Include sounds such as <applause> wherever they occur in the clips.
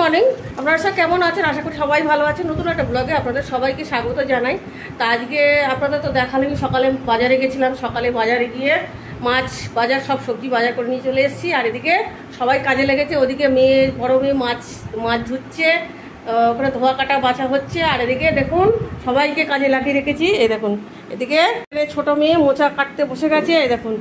Morning. আপনারা সব কেমন আছেন? আশা করি সবাই ভালো আছেন। নতুন একটা ব্লগে আপনাদের সবাইকে স্বাগত জানাই। তা আজকে আপনাদের তো দেখালেন সকালে বাজারে গেছিলাম। সকালে বাজারে গিয়ে মাছ বাজার, সব সবজি বাজার করে নিয়ে চলে এসেছি। আর এদিকে সবাই কাজে লেগেছে। ওদিকে মেয়ে, বড় মেয়ে মাছ মাছ ধুচ্ছে ওখানে ধোয়া কাটা বাছা হচ্ছে। আর এদিকে দেখুন, সবাইকে কাজে লাগিয়ে রেখেছি। এই দেখুন, এদিকে ছোট মেয়ে মোচা কাটতে বসে গেছে। এই দেখুন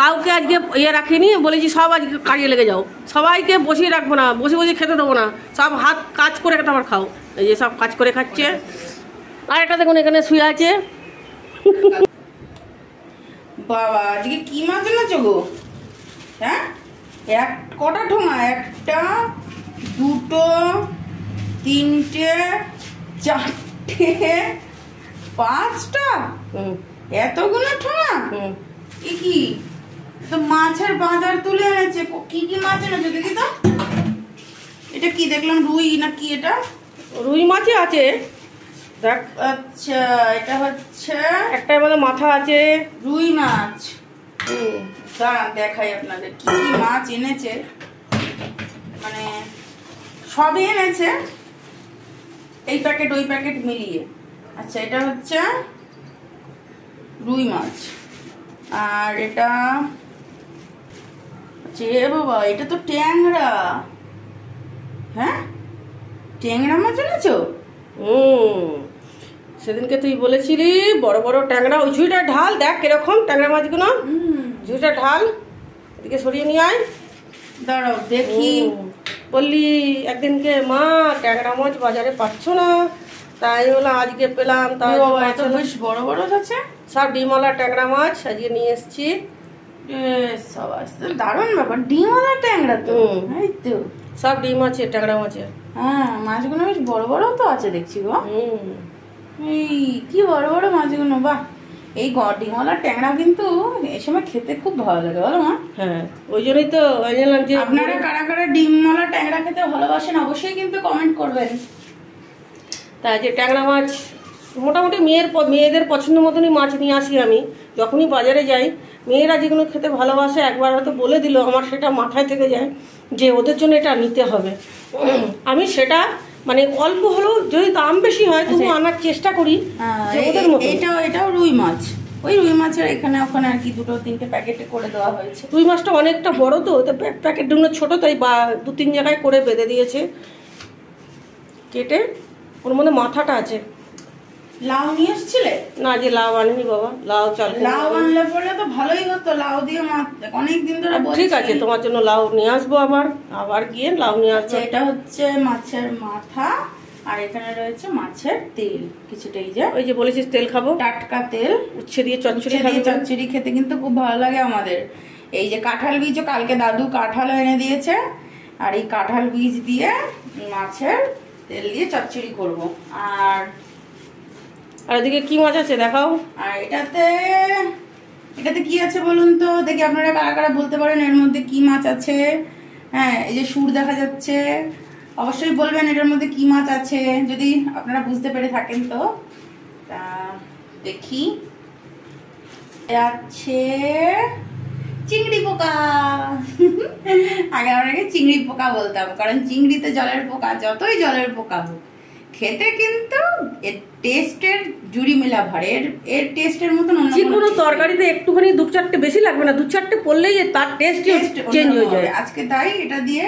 কাউকে আজকে ইয়ে রাখিনি বলেছি সব আজকে কাজে লেগে যাও। সবাইকে বসিয়ে রাখব না বসে বসে খেতে দেবো না। সব হাত কাজ করে তারপর খাও। এই যে সব কাজ করে খাচ্ছে। আর একটা দেখুন এখানে শুয়ে আছে। বাবা আজকে কি মাছ এনেছো গো? হ্যাঁ? এক কটা ঠোঙা? একটা দুটো তিনটে চারটে পাঁচটা? এতগুলো ঠোঙা? হুম। এ কি? তো মাছের বাজার তুলে এনেছে। ক- কি মাছ এনেছে দেখি তো। এটা কি দেখলাম রুই না কি এটা? রুই মাছই আছে। দেখ। আচ্ছা এটা হচ্ছে একটার মধ্যে মাথা আছে। রুই মাছ। দাঁড়ান দেখাই আপনাদের কি কি মাছ এনেছে। মানে সবই এনেছে। এই প্যাকেট ওই প্যাকেট মিলিয়ে। আচ্ছা এটা হচ্ছে রুই মাছ। আর এটা আচ্ছা বাবা এটা তো ট্যাংরা। হ্যাঁ? ট্যাংরা মাছ এনেছো? হুম সেদিনকে তুই বলেছিলি বড় বড় ট্যাংরা ওই ঝুড়িটা ঢাল দেখ কীরকম ট্যাংরা মাছগুলো। ঝুড়িটা ঢাল এদিকে সরিয়ে নিয়ে আয়। দাঁড়াও দেখি। বললি একদিনকে মা ট্যাংরা মাছ বাজারে পাচ্ছ না? তাই বললাম আজকে পেলাম তাই এত বেশ বড় বড় আছে সব ডিমওয়ালা ট্যাংরা মাছ আজকে নিয়ে এসেছি। দারুণ ব্যাপার ডিমওয়ালা ট্যাংরা তো? এই তো। সব ডিম আছে ট্যাংরা হ্যাঁ মাছগুলো বেশ বড় বড় তো আছে দেখছি গো। এই কি বড় বড় মাছগুলো বাহ! এই ডিমওয়ালা ট্যাংরা কিন্তু এই সময় খেতে খুব ভালো লাগে বলো মা। হ্যাঁ ওই জন্যই তো আপনারা কারা কারা ডিমওয়ালা ট্যাংরা খেতে ভালোবাসেন অবশ্যই কিন্তু কমেন্ট করবেন। তা যে ট্যাংরা মাছ মোটামুটি মেয়ের মেয়েদের পছন্দ মতনই মাছ নিয়ে আসি আমি। যখনই বাজারে যাই মেয়েরা যেগুলো খেতে ভালোবাসে একবার হয়তো বলে দিল আমার সেটা মাথায় থেকে যায় যে ওদের জন্য এটা নিতে হবে। আমি সেটা মানে অল্প হলেও যদি দাম বেশি হয় তবু আনার চেষ্টা করি আহ, যে এ- ওদের মতো এটাও এটাও রুই মাছ। ওই রুই মাছের এখানে ওখানে আর কি দুটো তিনটে প্যাকেটে করে দেওয়া হয়েছে। রুই মাছটা অনেকটা বড় তো তো প্যা- প্যাকেটগুলো ছোট তাই বা দু তিন জায়গায় করে বেঁধে দিয়েছে। কেটে ওর মধ্যে মাথাটা আছে। লাউ নিয়ে এসছিলে? না যে লাউ আনেনি বাবা। লাউ চাল লাউ আনলে পরে তো ভালোই হতো লাউ দিয়ে অনেক দিন ধরে ঠিক আছে তোমার জন্য লাউ নিয়ে আসব আবার। আবার গিয়ে লাউ নিয়ে আসব। আচ্ছা এটা হচ্ছে মাছের মাথা আর এখানে রয়েছে মাছের তেল কিছুটা এই যে ওই যে বলেছিস তেল খাব? টাটকা তেল। উচ্ছে দিয়ে চচ্চড়ি দিয়ে খাব চচ্চড়ি খেতে কিন্তু খুব ভালো লাগে আমাদের। এই যে কাঁঠাল বীজও কালকে দাদু কাঁঠাল এনে দিয়েছে আর এই কাঁঠাল বীজ দিয়ে মাছের তেল দিয়ে চচ্চড়ি করব। আর আর এদিকে কি মাছ আছে দেখাও। আর এটাতে এটাতে কি আছে বলুন তো? দেখি আপনারা কারা কারা বলতে পারেন এর মধ্যে কি মাছ আছে। হ্যাঁ এই যে সুর দেখা যাচ্ছে। অবশ্যই বলবেন এটার মধ্যে কি মাছ আছে যদি আপনারা বুঝতে পেরে থাকেন তো। তা দেখি। আছে চিংড়ি পোকা। আগে আমরা চিংড়ি পোকা বলতাম কারণ চিংড়িতে জলের পোকা যতই জলের পোকা হোক খেতে কিন্তু এর টেস্টের জুড়ি মেলা ভর। এর এর টেস্টের মতন যে কোনো তরকারিতে একটুখানি দু চারটে বেশি লাগবে না দু চারটে পড়লেই তার টেস্ট চেঞ্জ হয়ে যায়। আজকে তাই এটা দিয়ে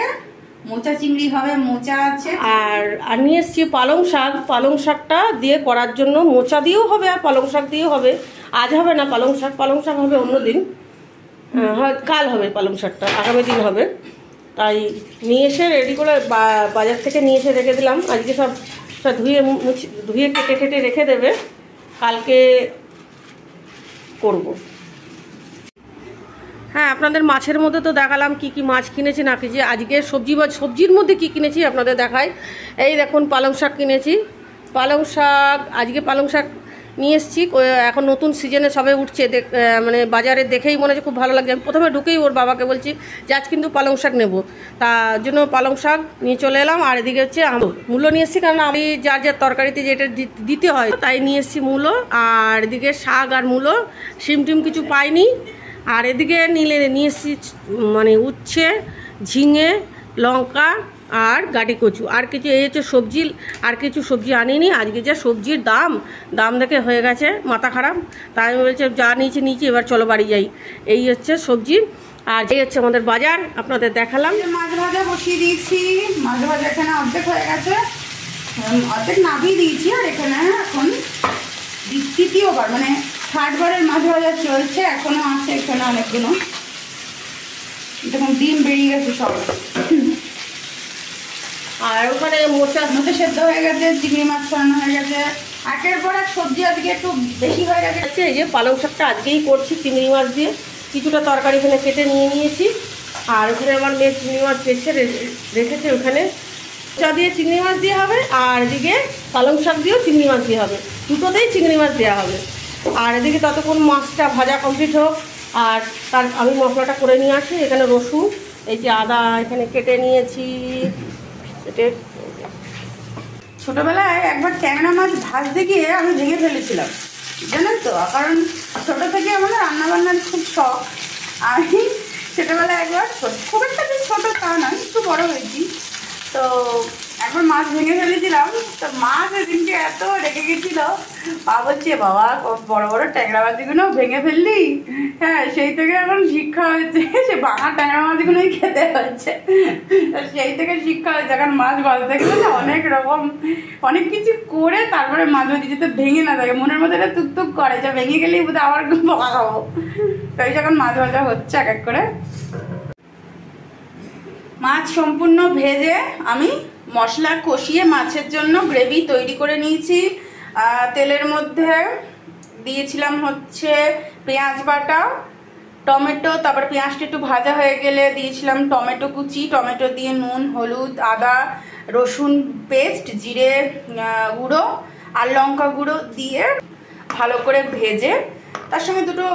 মোচা চিংড়ি হবে মোচা আছে। আর আর নিয়ে এসছি পালং শাক। পালং শাকটা দিয়ে করার জন্য মোচা দিয়েও হবে আর পালং শাক দিয়েও হবে। আজ হবে না পালং শাক পালং শাক হবে অন্য দিন আহ, হয় কাল হবে পালং শাকটা, আগামী দিন হবে। তাই নিয়ে এসে রেডি করে বাজার থেকে নিয়ে এসে রেখে দিলাম। আজকে সব সব ধুয়ে ধুয়ে কেটে কেটে রেখে দেবে। কালকে করব। হ্যাঁ আপনাদের মাছের মধ্যে তো দেখালাম কি কি মাছ কিনেছি না কি যে আজকে সবজি বা, সবজির মধ্যে কি কিনেছি আপনাদের দেখায় এই দেখুন, পালং শাক কিনেছি। পালং শাক, আজকে পালং শাক নিয়ে এসেছি। এখন নতুন সিজনে সবে উঠছে। মানে বাজারে দেখেই মনে হচ্ছে খুব ভালো লাগছে। আমি প্রথমে ঢুকেই ওর বাবাকে বলছি যে, আজ কিন্তু পালং শাক নেব। তার জন্য পালং শাক নিয়ে চলে এলাম। আর এদিকে হচ্ছে আলু মূলো নিয়ে এসেছি। কারণ আমি যার যার তরকারিতে যেটা দিতে হয়, তাই নিয়ে এসেছি মূলো আর এদিকে শাক আর মূলো সিম টিম কিছু পাইনি। আর এদিকে নিলে নিয়ে এসেছি মানে উচ্ছে, ঝিঙে, লঙ্কা আর গাটি কচু, আর কিছু এই হচ্ছে সবজি, আর কিছু সবজি আনিনি, আজকে যা সবজির দাম দাম দেখে হয়ে গেছে, মাথা খারাপ, তাই আমি বলছি যা নিচে নিচে এবার চলো বাড়ি যাই। এই হচ্ছে সবজি, আর এই হচ্ছে আমাদের বাজার, আপনাদের দেখালাম। মাছ ভাজা বসিয়ে দিয়েছি, মাছ ভাজা এখানে অর্ধেক হয়ে গেছে। অর্ধেক নাবিয়ে দিয়েছি, আর এখানে এখন তৃতীয়বার মানে থার্ড বারের মাছ ভাজা চলছে এখনও আছে এখানে অনেকগুলো। দেখুন, ডিম বেরিয়ে গেছে সব। আর ওখানে মোচা মধ্যে সেদ্ধ হয়ে গেছে, চিংড়ি মাছ ছড়ানো হয়ে গেছে। একের পর এক সবজি আজকে একটু বেশি হয়ে গেছে। আছে এই যে পালং শাকটা আজকেই করছি, চিংড়ি মাছ দিয়ে। কিছুটা তরকারি এখানে কেটে নিয়ে নিয়েছি। আর ওখানে আমার মেয়ে চিংড়ি মাছ বেছে রেখেছে ওখানে। চা দিয়ে চিংড়ি মাছ দিয়ে হবে, আর এদিকে পালং শাক দিয়েও চিংড়ি মাছ দিয়ে হবে। দুটোতেই চিংড়ি মাছ দেওয়া হবে। আর এদিকে ততক্ষণ মাছটা ভাজা কমপ্লিট হোক। আর তার, আমি মশলাটা করে নিয়ে আসি। এখানে রসুন, এই যে আদা এখানে কেটে নিয়েছি। কেটে ছোটবেলায় একবার ট্যাংরা মাছ ভাজতে গিয়ে আমি ভেঙে ফেলেছিলাম, জানেন তো? কারণ ছোট থেকে আমাদের রান্না বান্নার খুব শখ। আমি ছোটবেলায় একবার খুব একটা ছোট তা না একটু বড় হয়েছি। তো একবার মাছ ভেঙে ফেলেছিলাম, তো মাছ এত রেগে গেছিল। মা বলছে, বাবা, বড় বড় ট্যাংরা মাছগুলো ভেঙে ফেললি? হ্যাঁ সেই থেকে এখন শিক্ষা হয়েছে। সে ভাঙা ট্যাংরা মাছগুলোই খেতে হচ্ছে। সেই থেকে শিক্ষা হয়েছে। এখন মাছ ভাজতে গেলে অনেক রকম, অনেক কিছু করে তারপরে মাছ ভাজি যাতে ভেঙে না থাকে। মনের মধ্যে এটা টুকটুক করে যে ভেঙে গেলেই বোধহয় আবার বকা খাব। তাই যখন মাছ ভাজা হচ্ছে এক এক করে। মাছ সম্পূর্ণ ভেজে আমি মশলা কষিয়ে মাছের জন্য গ্রেভি তৈরি করে নিয়েছি। তেলের মধ্যে দিয়েছিলাম হচ্ছে পেঁয়াজ বাটা, টমেটো, তারপর পেঁয়াজটা একটু ভাজা হয়ে গেলে দিয়েছিলাম টমেটো কুচি, টমেটো দিয়ে নুন, হলুদ, আদা, রসুন পেস্ট, জিরে গুঁড়ো আর লঙ্কা গুঁড়ো দিয়ে ভালো করে ভেজে তার সঙ্গে দুটো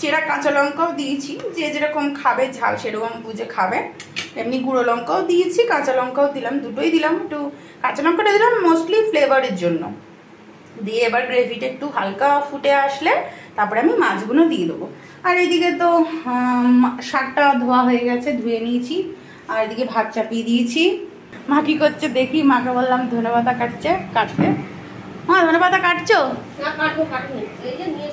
চেরা কাঁচা লঙ্কাও দিয়েছি। যে যেরকম খাবে ঝাল সেরকম বুঝে খাবে। এমনি গুঁড়ো লঙ্কাও দিয়েছি, কাঁচা লঙ্কাও দিলাম, দুটোই দিলাম, একটু কাঁচা লঙ্কাটা দিলাম মোস্টলি ফ্লেভারের জন্য। দিয়ে এবার গ্রেভিটা একটু হালকা ফুটে আসলে তারপরে আমি মাছগুলো দিয়ে দেবো। আর এইদিকে তো শাকটা ধোয়া হয়ে গেছে, ধুয়ে নিয়েছি, আর এদিকে ভাত চাপিয়ে দিয়েছি। মা কি করছে দেখি, মাকে বললাম ধনে পাতা কাটছে, কাটতে। মা ধনে পাতা কাটছো কাটবো কাটবো। এই যে নিয়ে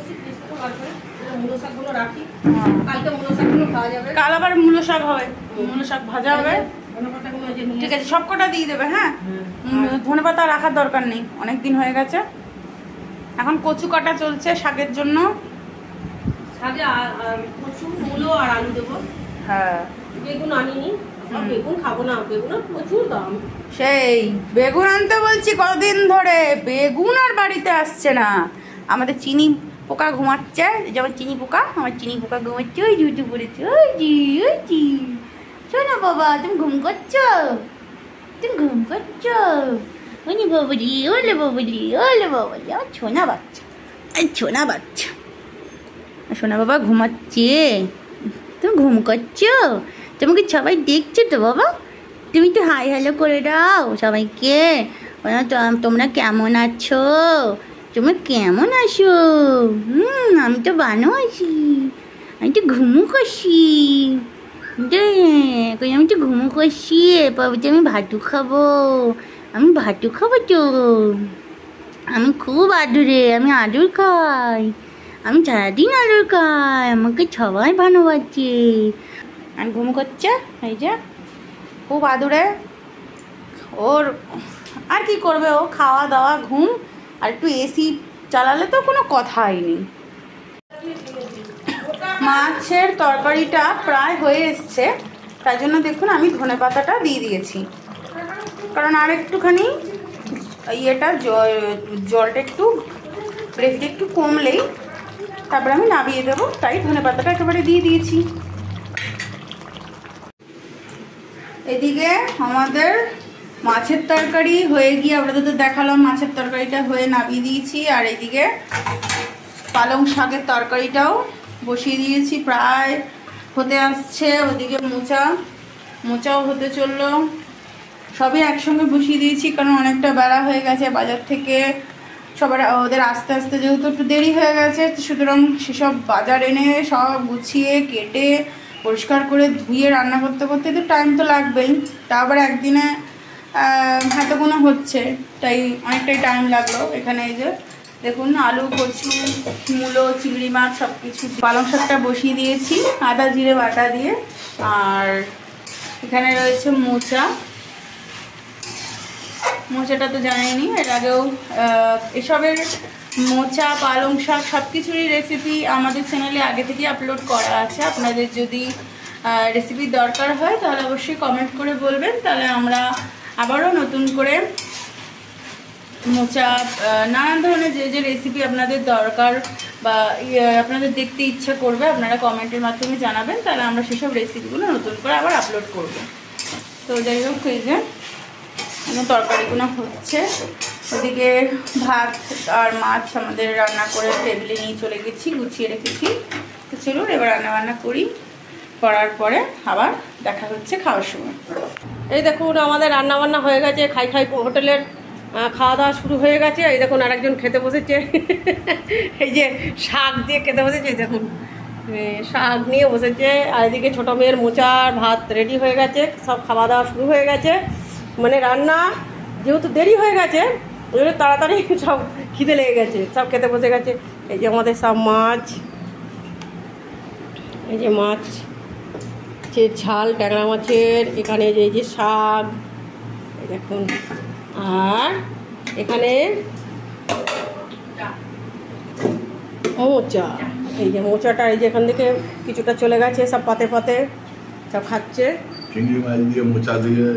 হ্যাঁ। কাল আবার মূলো শাক হবে। মূলো শাক ভাজা হবে। ঠিক আছে সব কটা দিয়ে দেবে হ্যাঁ? ধনে পাতা রাখার দরকার নেই অনেক দিন হয়ে গেছে। এখন কচু কাটা চলছে শাকের জন্য। কচু মূলো আর আলু দেবো। হ্যাঁ। বেগুন আনিনি বেগুন খাব না বেগুনের প্রচুর দাম। সেই বেগুন আনতে বলছি কতদিন ধরে বেগুন আর বাড়িতে আসছে না। আমাদের চিনি পোকা ঘুমাচ্ছে যেমন চিনি পোকা, আমার চিনি পোকা ঘুমাচ্ছে, ওই জুটু পড়েছে ওই জি ওই জি শোনো বাবা, তুমি ঘুম করছ? তুমি ঘুম করছ? ওনি বাবুলি ওলে বাবুলি ওলে বাবুলি আমার ছোনা বাচ্চা ছোনা বাচ্চা। সোনা বাবা ঘুমাচ্ছে। তুমি ঘুম করছ? তোমাকে সবাই দেখছ তো বাবা? তুমি তো হাই হ্যালো করে দাও সবাইকে। তোমরা কেমন আছো? তোমরা কেমন আছো? হুম, আমি তো ভালো আছি। আমি তো ঘুমু করছি। আমি তো ঘুমু করছি। এরপর আমি ভাতু খাব। আমি ভাতু খাব তো। আমি খুব আদুরে, আমি আদুর খাই। আমি সারাদিন আদুর খাই। আমাকে সবাই ভালোবাসে। আর ঘুম করছে? এই যে, খুব আদুরে। ওর, আর কি করবে ও? খাওয়া দাওয়া, ঘুম। আর একটু এসি চালালে তো কোনো কথাই নেই। মাছের তরকারিটা প্রায় হয়ে এসছে, তাই জন্য দেখুন আমি ধনে পাতাটা দিয়ে দিয়েছি। কারণ আর একটুখানি ইয়েটা জলটা একটু, গ্রেভিটা একটু কমলেই তারপরে আমি নামিয়ে দেবো, তাই ধনে পাতাটা একেবারে দিয়ে দিয়েছি। এদিকে আমাদের মাছের তরকারি হয়ে গিয়ে আপনাদের তো দেখালাম, মাছের তরকারিটা হয়ে নামিয়ে দিয়েছি। আর এদিকে পালং শাকের তরকারিটাও বসিয়ে দিয়েছি, প্রায় হতে আসছে ওদিকে মোচা। মোচাও হতে চলল। সবই একসঙ্গে বসিয়ে দিয়েছি, কারণ অনেকটা বেলা হয়ে গেছে বাজার থেকে। সবার ওদের আস্তে আস্তে যেহেতু একটু দেরি হয়ে গেছে সুতরাং সেসব বাজার এনে সব গুছিয়ে, কেটে, পরিষ্কার করে ধুয়ে রান্না করতে করতে তো টাইম তো লাগবেই। তা আবার একদিনে আহ, এতগুলো হচ্ছে তাই অনেকটাই টাইম লাগল এখানে এই যে। দেখুন আলু কচু মূলো চিংড়ি মাছ সব কিছু পালং শাকটা বসিয়ে দিয়েছি আদা জিরে বাটা দিয়ে। আর এখানে রয়েছে মোচা। মোচাটা তো জানেনি এর আগেও এসবের মোচা পালং শাক সব কিছুরই রেসিপি আমাদের চ্যানেলে আগে থেকে আপলোড করা আছে। আপনাদের যদি রেসিপির দরকার হয় তাহলে অবশ্যই কমেন্ট করে বলবেন। তাহলে আমরা আবারও নতুন করে মোচা নানান ধরনের যে যে রেসিপি আপনাদের দরকার বা ইয়ে, আপনাদের দেখতে ইচ্ছা করবে আপনারা কমেন্টের মাধ্যমে জানাবেন তাহলে আমরা সেসব রেসিপিগুলো নতুন করে আবার আপলোড করব। তো যাই হোক এই যে তরকারিগুলো হচ্ছে। ওদিকে ভাত আর মাছ আমাদের রান্না করে টেবিলে নিয়ে চলে গেছি গুছিয়ে রেখেছি। তো চলুন এবার রান্না বান্না করি। করার পরে আবার দেখা হচ্ছে খাওয়ার সময়। এই দেখুন, আমাদের রান্না বান্না হয়ে গেছে, খাই খাই হোটেলের খাওয়া দাওয়া শুরু হয়ে গেছে। এই দেখুন, আরেকজন খেতে বসেছে। <laughs> এই যে শাক দিয়ে খেতে বসেছে, দেখুন। শাক নিয়ে বসেছে। আর এদিকে ছোটো মেয়ের মোচার ভাত রেডি হয়ে গেছে। সব খাওয়া দাওয়া শুরু হয়ে গেছে। মানে রান্না যেহেতু দেরি হয়ে গেছে ওই তাড়াতাড়ি <laughs> সব খিদে লেগে গেছে, সব খেতে বসে গেছে। এই যে আমাদের সব মাছ। এই যে মাছ। মাছের ঝাল ট্যাংরা মাছের এখানে যে এই যে শাক দেখুন। আর এখানে মোচা এই যে মোচাটা এই যে এখান থেকে কিছুটা চলে গেছে সব পাতে পাতে সব খাচ্ছে। চিংড়ি মাছ দিয়ে মোচা দিয়ে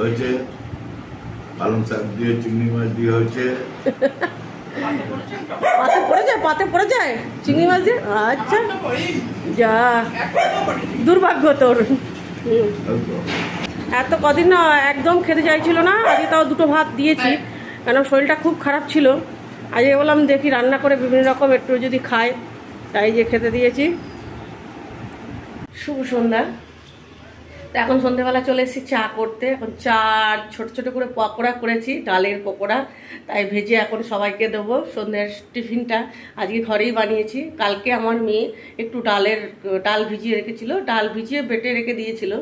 হয়েছে পালং শাক দিয়ে চিংড়ি মাছ দিয়ে হয়েছে। পাতে পড়ে যায় পাতে পড়ে যায় চিংড়ি মাছ দিয়ে? আচ্ছা। যা। দুর্ভাগ্য তোর? এত কদিন না একদম খেতে চাইছিল না, আজকে তাও দুটো ভাত দিয়েছি, কেন শরীরটা খুব খারাপ ছিল। আজকে বললাম দেখি রান্না করে বিভিন্ন রকম একটু যদি খায়, তাই যে খেতে দিয়েছি। শুভ সন্ধ্যা। তো এখন সন্ধ্যেবেলা চলে এসেছি চা করতে। এখন চা ছোট ছোট করে পকোড়া করেছি ডালের পকোড়া। তাই ভেজে এখন সবাইকে দেবো। সন্ধ্যের টিফিনটা আজকে ঘরেই বানিয়েছি। কালকে আমার মেয়ে একটু ডালের ডাল ভিজিয়ে রেখেছিল। ডাল ভিজিয়ে বেটে রেখে দিয়েছিল।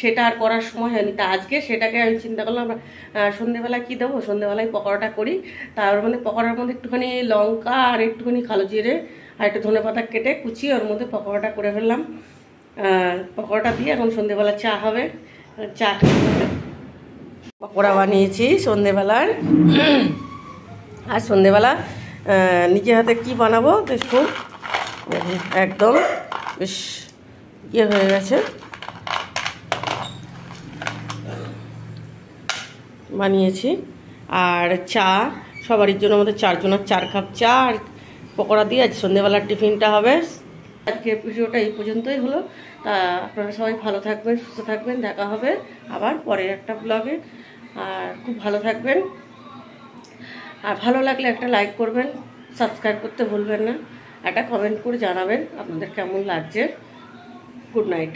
সেটা আর করার সময় হয়নি। তা আজকে সেটাকে আমি চিন্তা করলাম আহ, সন্ধ্যেবেলায় কী দেবো? সন্ধ্যেবেলায় পকোড়াটা করি। তার মানে পকোড়ার মধ্যে একটুখানি লঙ্কা আর একটুখানি কালো জিরে আর একটু ধনে পাতা কেটে কুচিয়ে ওর মধ্যে পকোড়াটা করে ফেললাম। পকোড়াটা দিয়ে এখন সন্ধেবেলা চা হবে। চা পকোড়া বানিয়েছি সন্ধেবেলার। আর সন্ধেবেলা আহ, নিজে হাতে কি বানাবো? দেখুন দেখুন, একদম বেশ ইয়ে হয়ে গেছে। বানিয়েছি। আর চা সবারই জন্য আমাদের চারজনের চার কাপ চা। আর পকোড়া দিয়ে আজ সন্ধেবেলার টিফিনটা হবে। আজকে ভিডিওটা এই পর্যন্তই হলো। তা আপনারা সবাই ভালো থাকবেন, সুস্থ থাকবেন। দেখা হবে আবার পরের একটা ব্লগে আর খুব ভালো থাকবেন। আর ভালো লাগলে একটা লাইক করবেন সাবস্ক্রাইব করতে ভুলবেন না। একটা কমেন্ট করে জানাবেন আপনাদের কেমন লাগছে। Good night